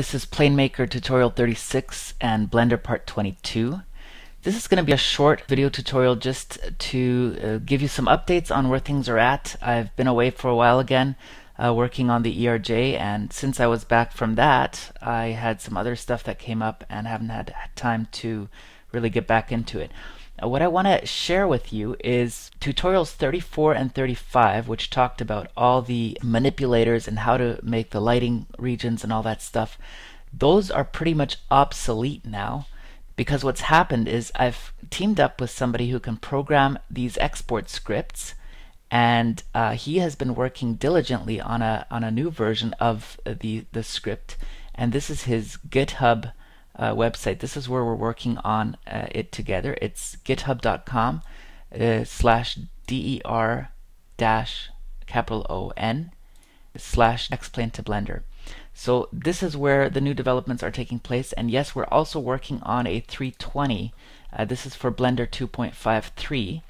This is PlaneMaker tutorial 36 and Blender part 22. This is going to be a short video tutorial just to uh, give you some updates on where things are at. I've been away for a while again uh, working on the ERJ and since I was back from that I had some other stuff that came up and haven't had time to really get back into it. What I want to share with you is tutorials 34 and 35, which talked about all the manipulators and how to make the lighting regions and all that stuff. Those are pretty much obsolete now because what's happened is I've teamed up with somebody who can program these export scripts and uh, he has been working diligently on a on a new version of the the script and this is his GitHub uh, website. This is where we're working on uh, it together. It's github.com uh, slash der dash capital O N slash XPlane2Blender. So this is where the new developments are taking place. And yes, we're also working on a 320. Uh, this is for Blender 2.53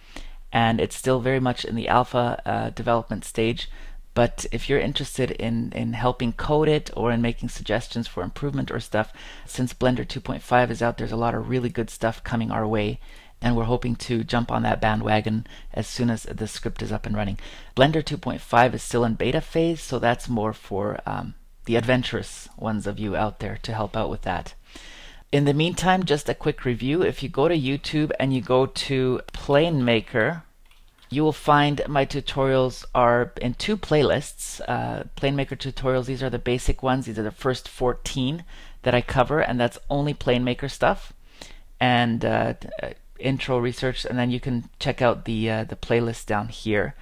and it's still very much in the alpha uh, development stage. But if you're interested in, in helping code it or in making suggestions for improvement or stuff, since Blender 2.5 is out, there's a lot of really good stuff coming our way. And we're hoping to jump on that bandwagon as soon as the script is up and running. Blender 2.5 is still in beta phase, so that's more for um, the adventurous ones of you out there to help out with that. In the meantime, just a quick review. If you go to YouTube and you go to PlaneMaker, you will find my tutorials are in two playlists. Uh, PlaneMaker tutorials, these are the basic ones. These are the first 14 that I cover, and that's only PlaneMaker stuff and uh, uh, intro research. And then you can check out the uh, the playlist down here.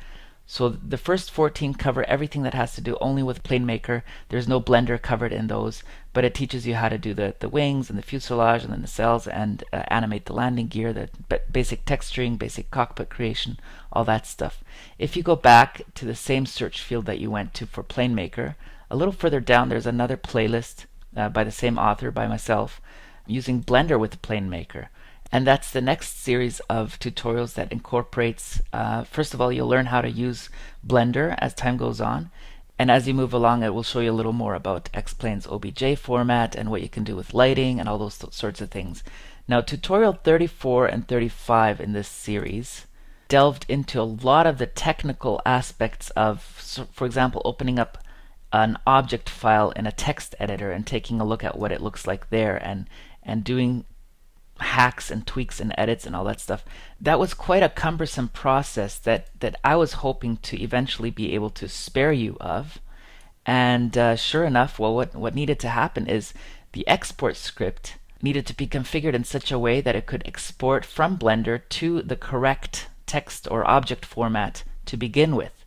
So the first 14 cover everything that has to do only with PlaneMaker. There's no Blender covered in those, but it teaches you how to do the, the wings and the fuselage and the nacelles and uh, animate the landing gear, the basic texturing, basic cockpit creation, all that stuff. If you go back to the same search field that you went to for PlaneMaker, a little further down there's another playlist uh, by the same author, by myself, using Blender with PlaneMaker. And that's the next series of tutorials that incorporates, uh, first of all, you'll learn how to use Blender as time goes on. And as you move along, it will show you a little more about Xplane's OBJ format and what you can do with lighting and all those sorts of things. Now, tutorial 34 and 35 in this series delved into a lot of the technical aspects of, for example, opening up an object file in a text editor and taking a look at what it looks like there and and doing hacks and tweaks and edits and all that stuff. That was quite a cumbersome process that, that I was hoping to eventually be able to spare you of. And uh, sure enough, well, what, what needed to happen is the export script needed to be configured in such a way that it could export from Blender to the correct text or object format to begin with.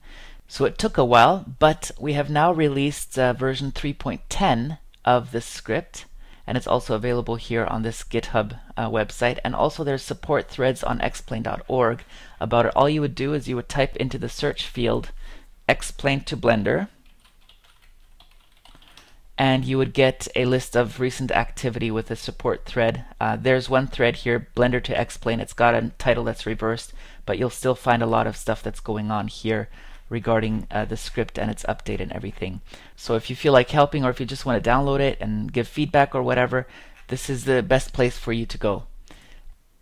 So it took a while, but we have now released uh, version 3.10 of this script and it's also available here on this GitHub uh, website. And also there's support threads on xplane.org about it. All you would do is you would type into the search field XPlane2Blender and you would get a list of recent activity with a support thread. Uh, there's one thread here, Blender to X-Plane. It's got a title that's reversed, but you'll still find a lot of stuff that's going on here regarding uh, the script and its update and everything. So if you feel like helping or if you just want to download it and give feedback or whatever, this is the best place for you to go.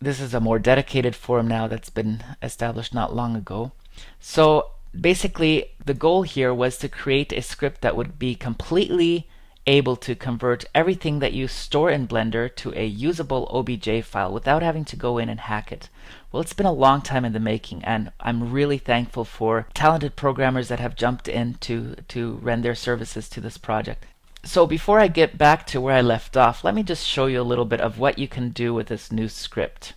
This is a more dedicated forum now that's been established not long ago. So basically the goal here was to create a script that would be completely able to convert everything that you store in Blender to a usable OBJ file without having to go in and hack it. Well, it's been a long time in the making, and I'm really thankful for talented programmers that have jumped in to, to render their services to this project. So before I get back to where I left off, let me just show you a little bit of what you can do with this new script.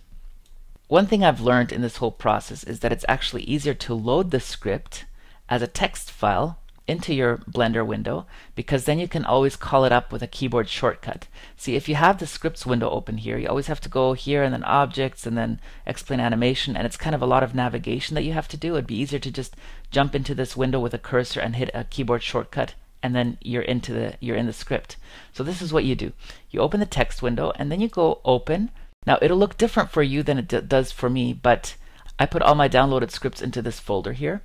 One thing I've learned in this whole process is that it's actually easier to load the script as a text file into your Blender window because then you can always call it up with a keyboard shortcut. See, if you have the scripts window open here, you always have to go here and then objects and then X-Plane animation and it's kind of a lot of navigation that you have to do. It'd be easier to just jump into this window with a cursor and hit a keyboard shortcut and then you're into the you're in the script. So this is what you do. You open the text window and then you go open. Now it'll look different for you than it does for me, but I put all my downloaded scripts into this folder here.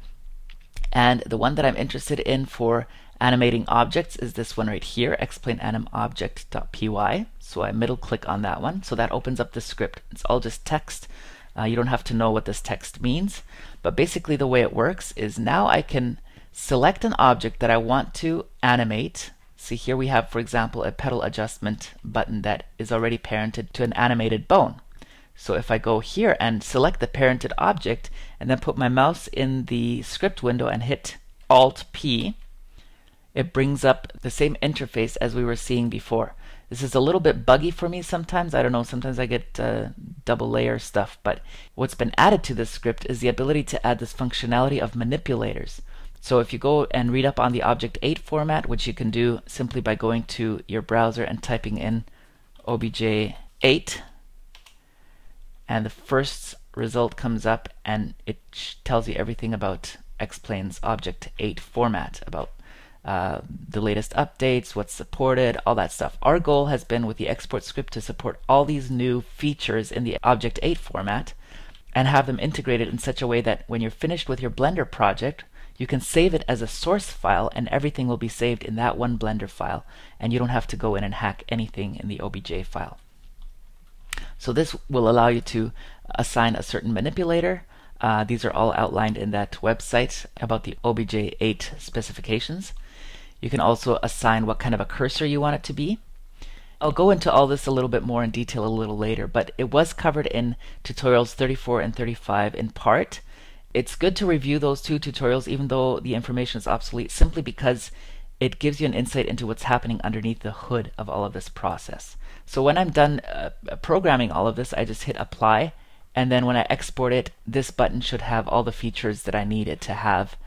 And the one that I'm interested in for animating objects is this one right here, xplane_anim_object.py. So I middle click on that one. So that opens up the script. It's all just text. Uh, you don't have to know what this text means. But basically the way it works is now I can select an object that I want to animate. See here we have, for example, a pedal adjustment button that is already parented to an animated bone. So if I go here and select the parented object and then put my mouse in the script window and hit Alt P, it brings up the same interface as we were seeing before. This is a little bit buggy for me sometimes. I don't know, sometimes I get uh, double layer stuff, but what's been added to this script is the ability to add this functionality of manipulators. So if you go and read up on the Object8 format, which you can do simply by going to your browser and typing in obj8, and the first result comes up and it tells you everything about X-Plane's Object 8 format, about uh, the latest updates, what's supported, all that stuff. Our goal has been with the export script to support all these new features in the Object 8 format and have them integrated in such a way that when you're finished with your Blender project, you can save it as a source file and everything will be saved in that one Blender file and you don't have to go in and hack anything in the OBJ file. So this will allow you to assign a certain manipulator. Uh, these are all outlined in that website about the OBJ8 specifications. You can also assign what kind of a cursor you want it to be. I'll go into all this a little bit more in detail a little later, but it was covered in tutorials 34 and 35 in part. It's good to review those two tutorials even though the information is obsolete simply because it gives you an insight into what's happening underneath the hood of all of this process. So when I'm done uh, programming all of this, I just hit apply. And then when I export it, this button should have all the features that I need it to have.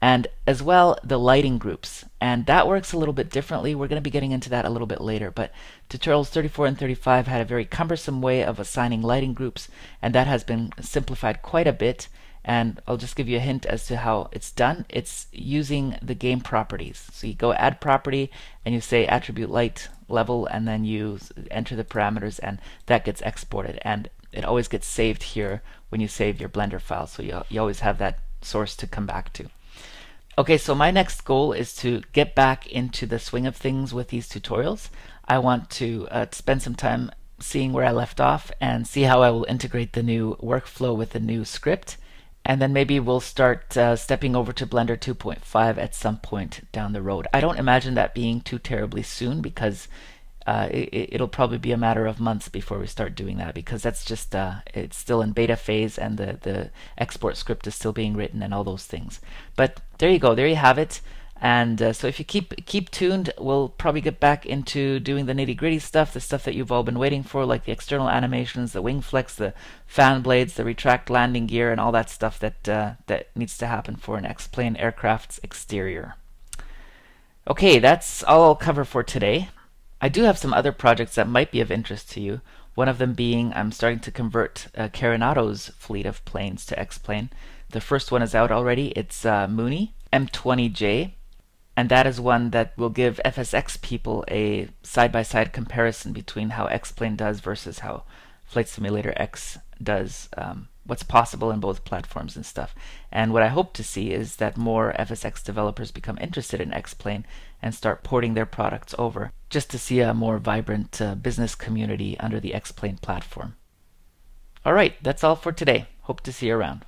And as well, the lighting groups. And that works a little bit differently. We're going to be getting into that a little bit later. But tutorials 34 and 35 had a very cumbersome way of assigning lighting groups. And that has been simplified quite a bit and I'll just give you a hint as to how it's done. It's using the game properties. So you go add property and you say attribute light level and then you enter the parameters and that gets exported and it always gets saved here when you save your Blender file so you, you always have that source to come back to. Okay, so my next goal is to get back into the swing of things with these tutorials. I want to uh, spend some time seeing where I left off and see how I will integrate the new workflow with the new script and then maybe we'll start uh, stepping over to Blender 2.5 at some point down the road. I don't imagine that being too terribly soon because uh, it, will probably be a matter of months before we start doing that because that's just uh, it's still in beta phase and the the export script is still being written and all those things. But there you go, there you have it. And uh, so if you keep keep tuned, we'll probably get back into doing the nitty gritty stuff, the stuff that you've all been waiting for, like the external animations, the wing flex, the fan blades, the retract landing gear, and all that stuff that uh, that needs to happen for an X-plane aircraft's exterior. Okay, that's all I'll cover for today. I do have some other projects that might be of interest to you. One of them being I'm starting to convert uh, fleet of planes to X-plane. The first one is out already. It's uh, Mooney M20J and that is one that will give FSX people a side-by-side comparison between how X-Plane does versus how Flight Simulator X does, um, what's possible in both platforms and stuff. And what I hope to see is that more FSX developers become interested in X-Plane and start porting their products over, just to see a more vibrant uh, business community under the X-Plane platform. Alright, that's all for today. Hope to see you around.